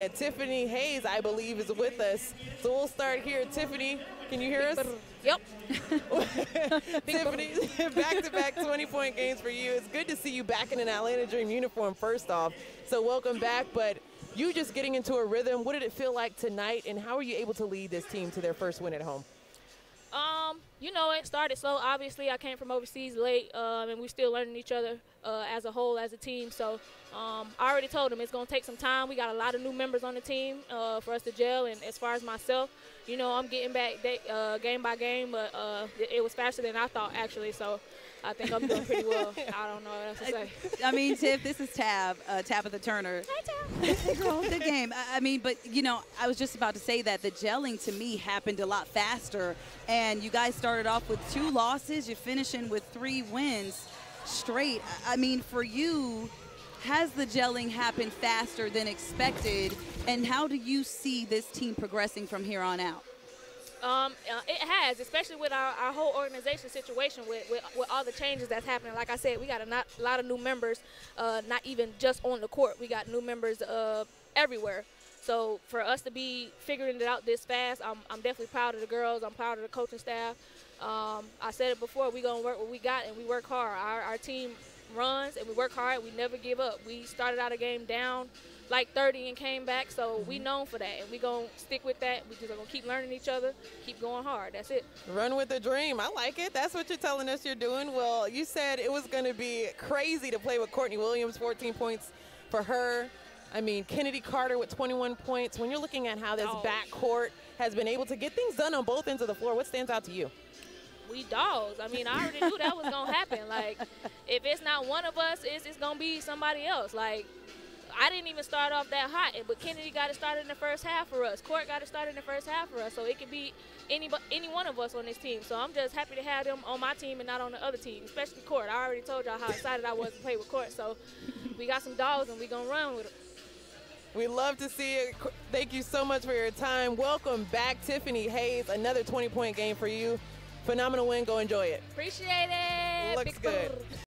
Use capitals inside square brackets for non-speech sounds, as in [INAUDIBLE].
And Tiffany Hayes, I believe, is with us. So we'll start here. Tiffany, can you hear us? Yep. [LAUGHS] Tiffany, [LAUGHS] back-to-back 20-point games for you. It's good to see you back in an Atlanta Dream uniform, first off. So welcome back. But you just getting into a rhythm. What did it feel like tonight, and how were you able to lead this team to their first win at home? You know, it started slow. Obviously, I came from overseas late, um, and we're still learning each other uh, as a whole, as a team. So um, I already told them it's going to take some time. We got a lot of new members on the team uh, for us to gel. And as far as myself, you know, I'm getting back day, uh, game by game, but uh, it, it was faster than I thought, actually. So I think I'm doing pretty well. [LAUGHS] I don't know what else to say. I mean, Tiff, this is Tab, uh, Tabitha Turner. Hi, Tab. Hey, girl, good game. I, I mean, but, you know, I was just about to say that the gelling to me happened a lot faster. And you guys started off with two losses. You're finishing with three wins straight. I mean, for you, has the gelling happened faster than expected? And how do you see this team progressing from here on out? Um, uh, it has, especially with our, our whole organization situation with, with, with, all the changes that's happening. Like I said, we got a, not, lot of new members, uh, not even just on the court. We got new members uh, everywhere. So for us to be figuring it out this fast, I'm, I'm definitely proud of the girls. I'm proud of the coaching staff. Um, I said it before, we're going to work what we got, and we work hard. Our, our team runs, and we work hard. We never give up. We started out a game down like 30 and came back, so we known for that, and we going to stick with that. We just going to keep learning each other, keep going hard. That's it. Run with the dream. I like it. That's what you're telling us you're doing. Well, you said it was going to be crazy to play with Courtney Williams, 14 points for her. I mean, Chennedy Carter with 21 points. When you're looking at how this oh. backcourt has been able to get things done on both ends of the floor, what stands out to you? we dogs. I mean, I already knew that was gonna happen. Like, if it's not one of us, it's, it's gonna be somebody else. Like, I didn't even start off that hot, but Kennedy got it started in the first half for us. Court got it started in the first half for us, so it could be any any one of us on this team. So I'm just happy to have them on my team and not on the other team, especially Court. I already told y'all how excited I was to play with Court, so we got some dogs and we gonna run with them. We love to see it. Thank you so much for your time. Welcome back, Tiffany Hayes. Another 20-point game for you. Phenomenal win. Go enjoy it. Appreciate it. Looks Big good.